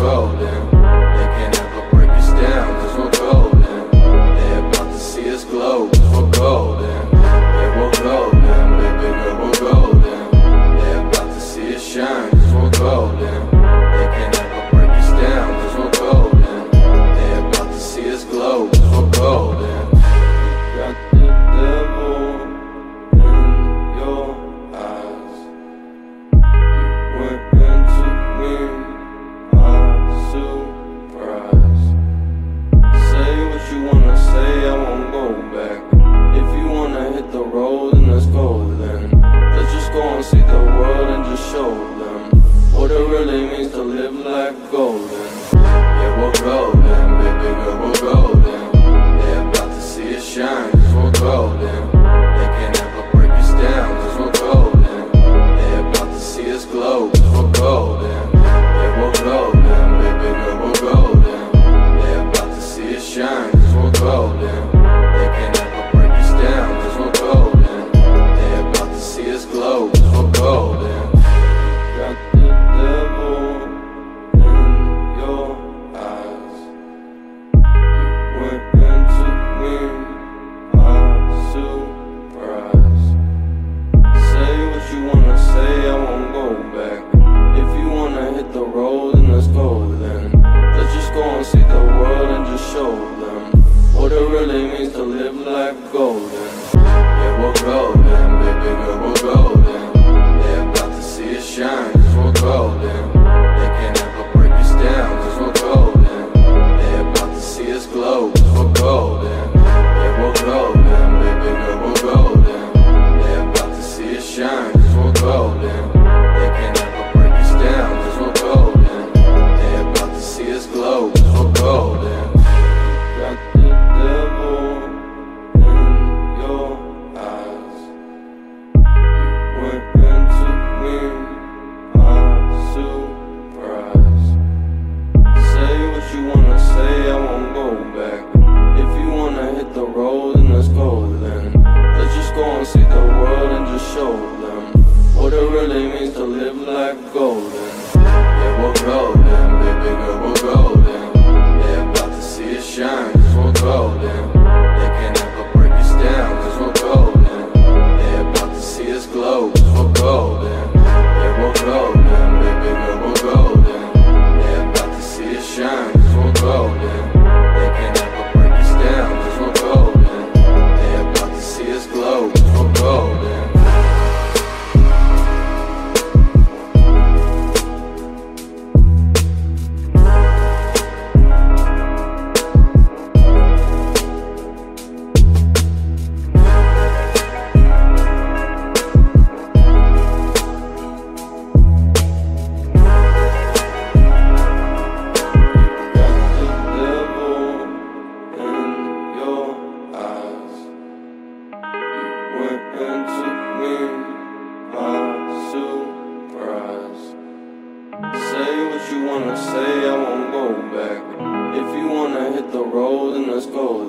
road. really means to live like golden. black golden, Yeah, we're grow.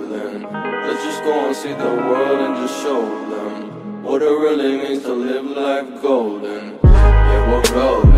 them. Let's just go and see the world and just show them what it really means to live life golden. Yeah, we'll go.